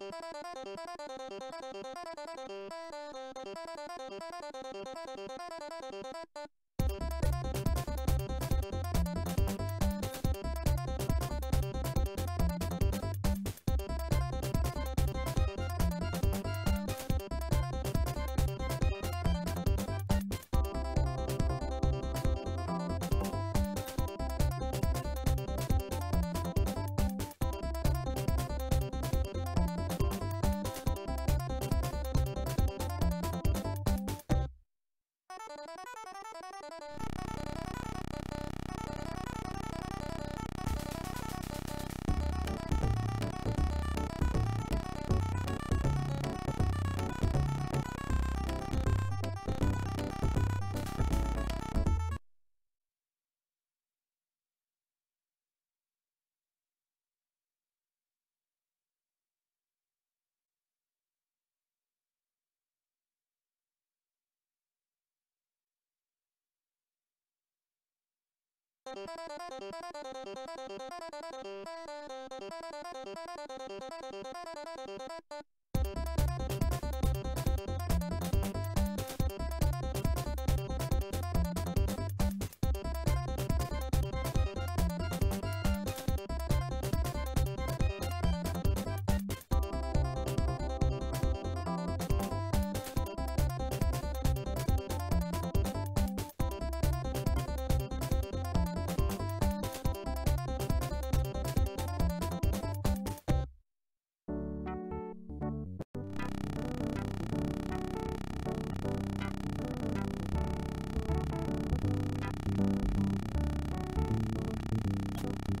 you. Thank you.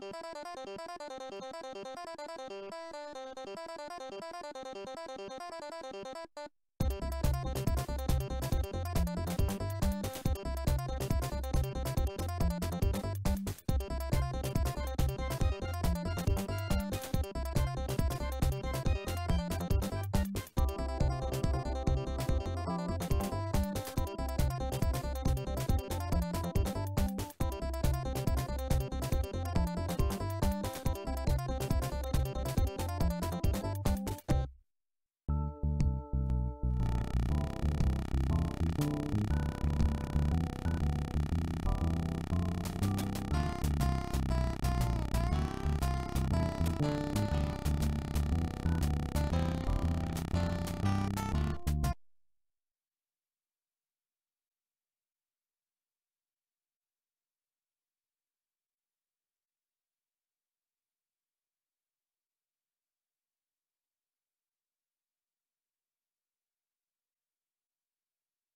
なに?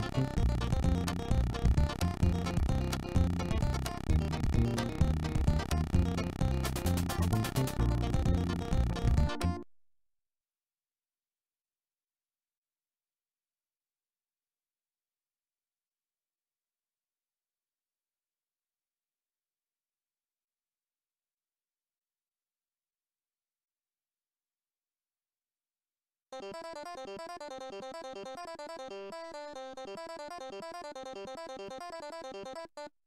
Thank you. Thank you.